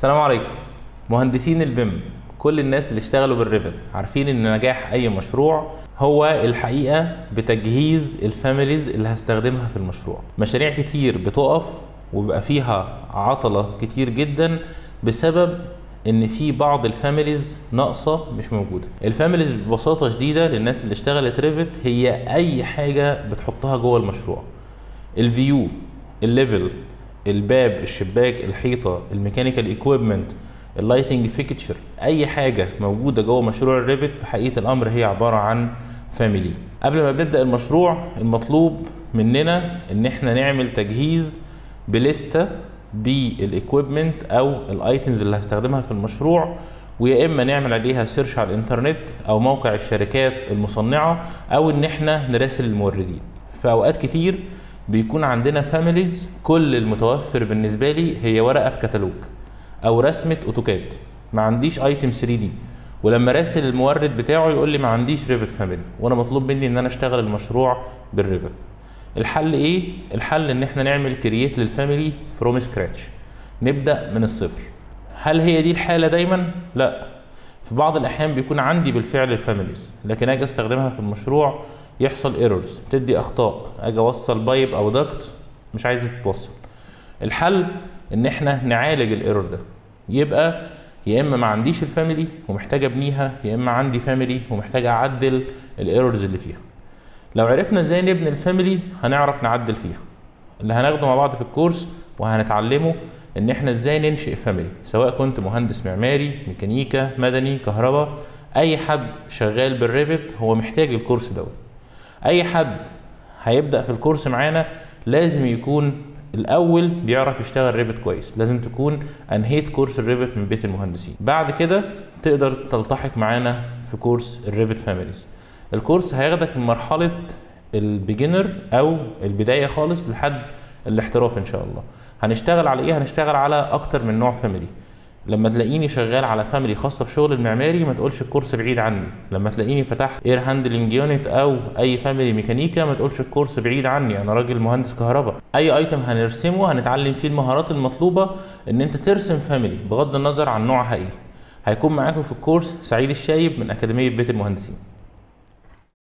السلام عليكم. مهندسين ال BIM كل الناس اللي اشتغلوا بال Revit عارفين إن نجاح أي مشروع هو الحقيقة بتجهيز ال families اللي هستخدمها في المشروع. مشاريع كتير بتقف وبيبقى فيها عطلة كتير جدا بسبب إن في بعض ال families ناقصة مش موجودة. ال families ببساطة شديدة للناس اللي اشتغلت Revit هي أي حاجة بتحطها جوه المشروع. ال view ال level الباب الشباك الحيطة ال mechanical equipment ال lighting fixture أي حاجة موجودة جوه مشروع ال Revit في حقيقة الأمر هي عبارة عن family قبل ما بنبدأ المشروع المطلوب مننا إن إحنا نعمل تجهيز بليسته بال equipment أو ال items اللي هستخدمها في المشروع ويا إما نعمل عليها search على الإنترنت أو موقع الشركات المصنعة أو إن إحنا نراسل الموردين. في أوقات كتير بيكون عندنا families كل المتوفر بالنسبة لي هي ورقة في كتالوج أو رسمة AutoCAD. ما عنديش item 3D ولما راسل المورد بتاعه يقول لي ما عنديش Revit family وأنا مطلوب مني إن أنا أشتغل المشروع بال Revit الحل إيه؟ الحل إن إحنا نعمل create لل family from scratch نبدأ من الصفر. هل هي دي الحالة دايما؟ لا. في بعض الأحيان بيكون عندي بالفعل ال families لكن أجي أستخدمها في المشروع يحصل errors تدي أخطاء أجي أوصل pipe أو duct مش عايزه تتوصل الحل إن إحنا نعالج ال error ده. يبقى يا إما ما عنديش ال family ومحتاج أبنيها يا إما عندي family ومحتاج أعدل ال errors اللي فيها. لو عرفنا إزاي نبني ال family هنعرف نعدل فيها. اللي هناخده مع بعض في ال course وهنتعلمه إن إحنا إزاي ننشئ family سواء كنت مهندس معماري ميكانيكا مدني كهرباء أي حد شغال بال Revit هو محتاج ال course دوت. أي حد هيبدأ في ال course معانا لازم يكون الأول بيعرف يشتغل Revit كويس. لازم تكون انهيت course ال Revit من بيت المهندسين. بعد كده تقدر تلتحق معانا في course ال Revit families ال course هياخدك من مرحلة ال beginner أو البداية خالص لحد الاحتراف إن شاء الله. هنشتغل على إيه؟ هنشتغل على أكتر من نوع family لما تلاقيني شغال على family خاصة بشغل المعماري ما تقولش ال course بعيد عني. لما تلاقيني فتحت air handling unit أو أي family ميكانيكا ما تقولش ال course بعيد عني. أنا راجل مهندس كهرباء. أي item هنرسمه هنتعلم فيه المهارات المطلوبة إن أنت ترسم family بغض النظر عن نوعها إيه. هيكون معاكم في ال course سعيد الشايب من أكاديمية بيت المهندسين.